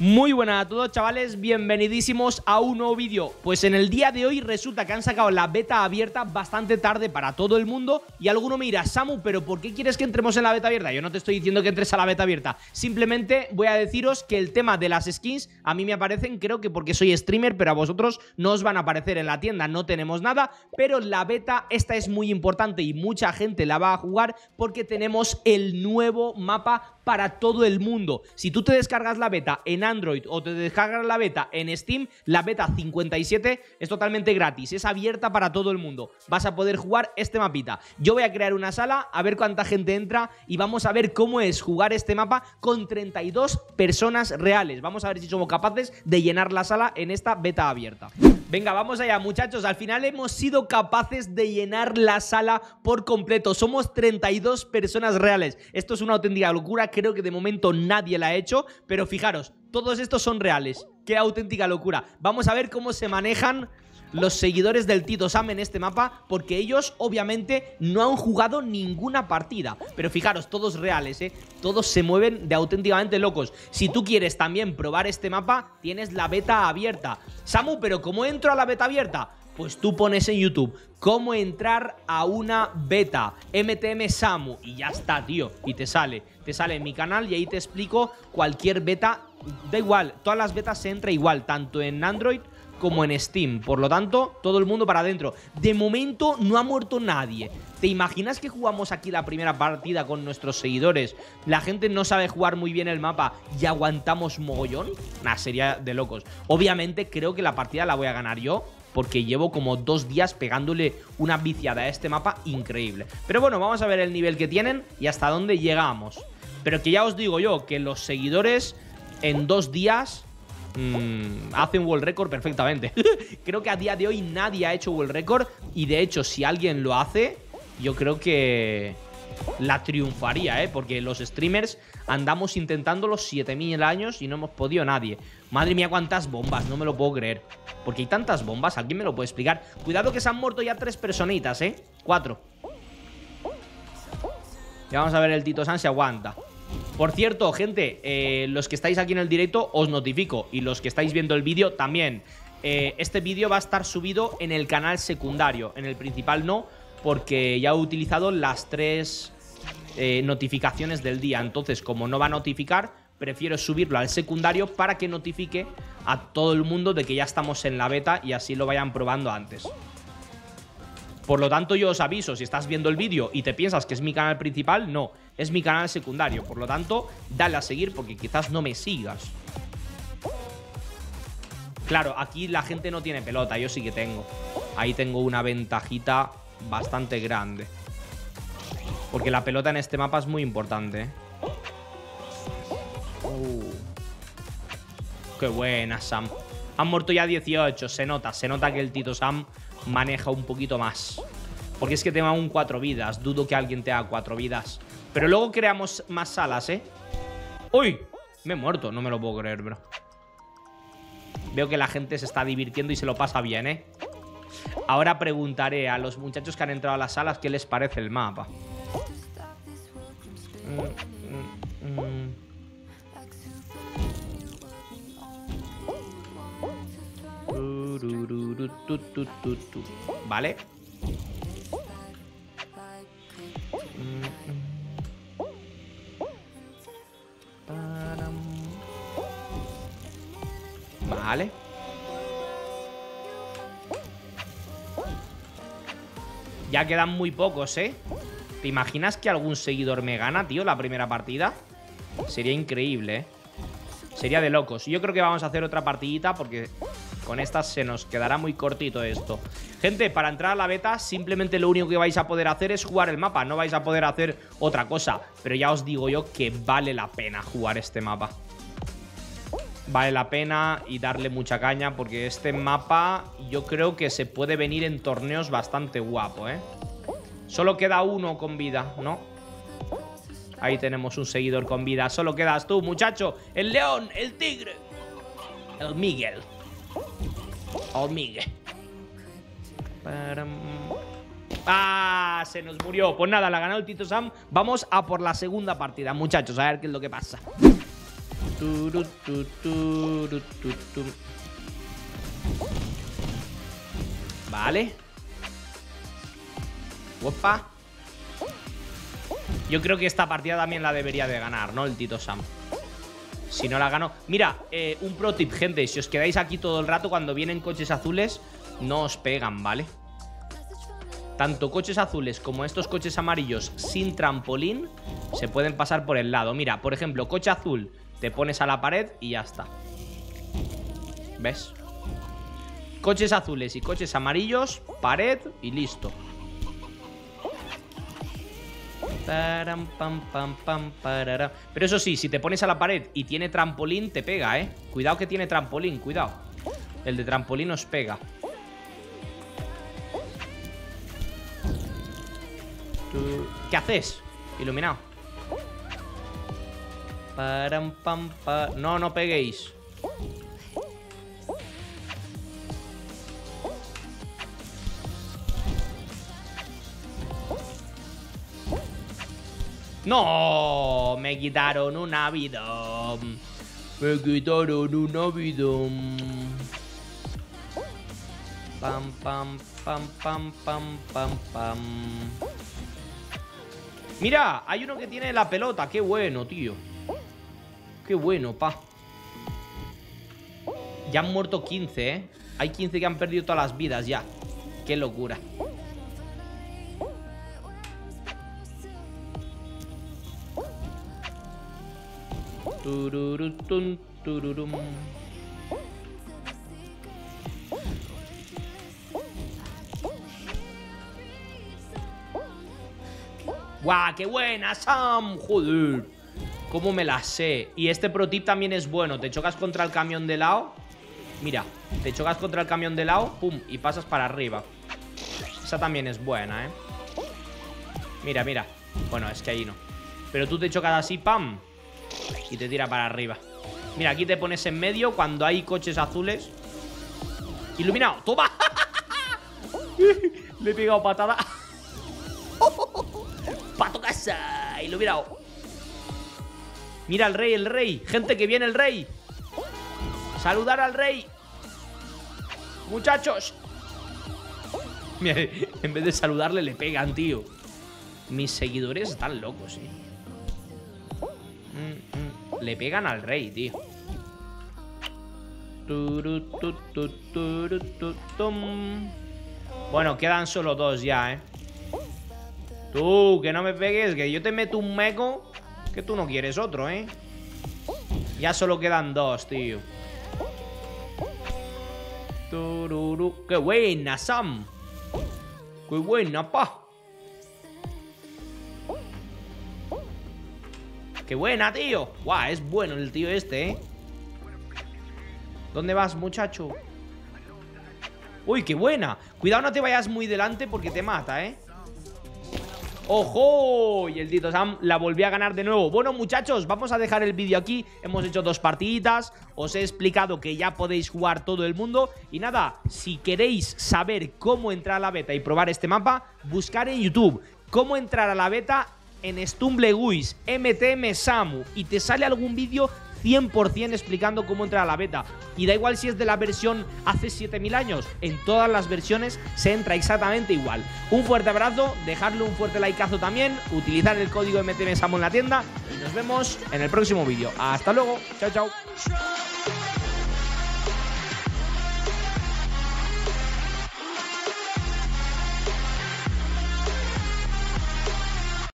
Muy buenas a todos chavales, bienvenidísimos a un nuevo vídeo. Pues en el día de hoy resulta que han sacado la beta abierta bastante tarde para todo el mundo Y alguno me dirá, Samu, pero ¿por qué quieres que entremos en la beta abierta? Yo no te estoy diciendo que entres a la beta abierta. Simplemente voy a deciros que el tema de las skins a mí me aparecen creo que porque soy streamer Pero a vosotros no os van a aparecer en la tienda, no tenemos nada Pero la beta esta es muy importante y mucha gente la va a jugar Porque tenemos el nuevo mapa para todo el mundo. Si tú te descargas la beta en Android o te descargas la beta en Steam, la beta 57 es totalmente gratis, es abierta para todo el mundo. Vas a poder jugar este mapita. Yo voy a crear una sala, a ver cuánta gente entra y vamos a ver cómo es jugar este mapa con 32 personas reales. Vamos a ver si somos capaces de llenar la sala en esta beta abierta. Venga, vamos allá muchachos, al final hemos sido capaces de llenar la sala por completo, somos 32 personas reales, esto es una auténtica locura, creo que de momento nadie la ha hecho, pero fijaros, todos estos son reales. Qué auténtica locura. Vamos a ver cómo se manejan los seguidores del Tito Sam en este mapa porque ellos obviamente no han jugado ninguna partida. Pero fijaros, todos reales, ¿eh? Todos se mueven de auténticamente locos. Si tú quieres también probar este mapa, tienes la beta abierta. Samu, ¿pero cómo entro a la beta abierta? Pues tú pones en YouTube cómo entrar a una beta, MTM Samu, y ya está, tío, y te sale. Te sale en mi canal y ahí te explico cualquier beta da igual, todas las betas se entra igual, tanto en Android como en Steam. Por lo tanto, todo el mundo para adentro. De momento no ha muerto nadie. ¿Te imaginas que jugamos aquí la primera partida con nuestros seguidores? La gente no sabe jugar muy bien el mapa y aguantamos mogollón. Nah, sería de locos. Obviamente creo que la partida la voy a ganar yo. Porque llevo como dos días pegándole una viciada a este mapa increíble. Pero bueno, vamos a ver el nivel que tienen y hasta dónde llegamos. Pero que ya os digo yo, que los seguidores en dos días mm, hacen world record perfectamente. creo que a día de hoy nadie ha hecho world record y de hecho si alguien lo hace, yo creo que la triunfaría, ¿eh? Porque los streamers andamos intentando los 7000 años y no hemos podido nadie. Madre mía, cuántas bombas, no me lo puedo creer. Porque hay tantas bombas, ¿alguien me lo puede explicar? Cuidado que se han muerto ya tres personitas, ¿eh? Cuatro. Ya vamos a ver el Tito San se aguanta. Por cierto, gente, eh, los que estáis aquí en el directo os notifico y los que estáis viendo el vídeo también. Eh, este vídeo va a estar subido en el canal secundario, en el principal no, porque ya he utilizado las tres eh, notificaciones del día. Entonces, como no va a notificar, prefiero subirlo al secundario para que notifique a todo el mundo de que ya estamos en la beta y así lo vayan probando antes. Por lo tanto, yo os aviso, si estás viendo el vídeo y te piensas que es mi canal principal, no, es mi canal secundario. Por lo tanto, dale a seguir porque quizás no me sigas. Claro, aquí la gente no tiene pelota, yo sí que tengo. Ahí tengo una ventajita bastante grande. Porque la pelota en este mapa es muy importante. Uh. Qué buena, Sam. Han muerto ya 18, se nota. Se nota que el Tito Sam maneja un poquito más. Porque es que tengo aún cuatro vidas. Dudo que alguien tenga cuatro vidas. Pero luego creamos más salas, ¿eh? ¡Uy! Me he muerto, no me lo puedo creer, bro. Veo que la gente se está divirtiendo y se lo pasa bien, ¿eh? Ahora preguntaré a los muchachos que han entrado a las salas qué les parece el mapa. Mm, ¿Vale? Vale. Ya quedan muy pocos, ¿eh? ¿Te imaginas que algún seguidor me gana, tío, la primera partida? Sería increíble, ¿eh? Sería de locos. Yo creo que vamos a hacer otra partidita porque con esta se nos quedará muy cortito esto. Gente, para entrar a la beta simplemente lo único que vais a poder hacer es jugar el mapa. No vais a poder hacer otra cosa. Pero ya os digo yo que vale la pena jugar este mapa. Vale la pena y darle mucha caña porque este mapa yo creo que se puede venir en torneos bastante guapo, ¿eh? Solo queda uno con vida, ¿no? Ahí tenemos un seguidor con vida. Solo quedas tú, muchacho. El león, el tigre. El Miguel. Hormigue. Ah, se nos murió. Pues nada, la ganó el Tito Sam. Vamos a por la segunda partida, muchachos, a ver qué es lo que pasa. Vale. Yo creo que esta partida también la debería de ganar, ¿no? El Tito Sam. Si no la gano... Mira, eh, un pro tip, gente. Si os quedáis aquí todo el rato, cuando vienen coches azules, no os pegan, ¿vale? Tanto coches azules como estos coches amarillos sin trampolín se pueden pasar por el lado. Mira, por ejemplo, coche azul, te pones a la pared y ya está. ¿Ves? Coches azules y coches amarillos, pared y listo. Pero eso sí, si te pones a la pared y tiene trampolín, te pega, ¿eh? Cuidado que tiene trampolín, cuidado. El de trampolín os pega. ¿Qué haces? Iluminado. No, no peguéis. No, me quitaron una vida. Me quitaron una vida. Pam, pam, pam, pam, pam, pam, pam. Mira, hay uno que tiene la pelota. Qué bueno, tío. Qué bueno, pa. Ya han muerto 15, ¿eh? Hay 15 que han perdido todas las vidas ya. Qué locura. ¡Guau! ¡Qué buena, Sam! ¡Joder! ¿Cómo me la sé? Y este pro tip también es bueno. Te chocas contra el camión de lado. Mira, te chocas contra el camión de lado, pum, y pasas para arriba. Esa también es buena, ¿eh? Mira, mira. Bueno, es que ahí no. Pero tú te chocas así, pam, y te tira para arriba. Mira, aquí te pones en medio cuando hay coches azules. Iluminado. ¡Toma! Le he pegado patada. ¡Pato casa! Iluminado. Mira el rey, el rey. Gente, que viene el rey. Saludar al rey. Muchachos. Mira, en vez de saludarle, le pegan, tío. Mis seguidores están locos, eh. Mm. Le pegan al rey, tío. Bueno, quedan solo dos ya, ¿eh? Tú, que no me pegues, que yo te meto un meco que tú no quieres otro, ¿eh? Ya solo quedan dos, tío. ¡Qué buena, Sam! ¡Qué buena, pa! ¡Qué buena, tío! ¡Guau! Es bueno el tío este, ¿eh? ¿Dónde vas, muchacho? ¡Uy, qué buena! Cuidado, no te vayas muy delante porque te mata, ¿eh? ¡Ojo! Y el Tito Sam la volvió a ganar de nuevo. Bueno, muchachos, vamos a dejar el vídeo aquí. Hemos hecho dos partiditas. Os he explicado que ya podéis jugar todo el mundo. Y nada, si queréis saber cómo entrar a la beta y probar este mapa, buscar en YouTube cómo entrar a la beta en StumbleGuis, MTM Samu y te sale algún vídeo 100% explicando cómo entrar a la beta. Y da igual si es de la versión hace 7000 años, en todas las versiones se entra exactamente igual. Un fuerte abrazo, dejarle un fuerte likeazo también, utilizar el código MTM Samu en la tienda y nos vemos en el próximo vídeo. Hasta luego, chao chao.